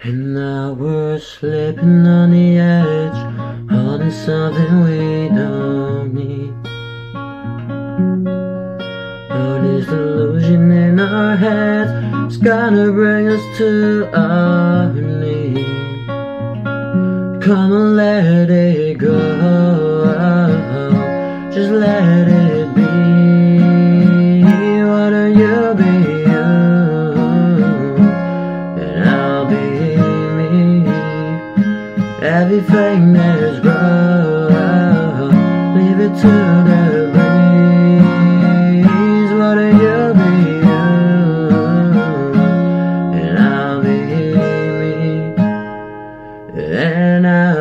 And now we're slipping on the edge, holding something we don't need. All this delusion in our heads is gonna bring us to our knees. Come on, let it go, just let it be. everything is wrong Leave it to the breeze you be you And I'll be me. And I.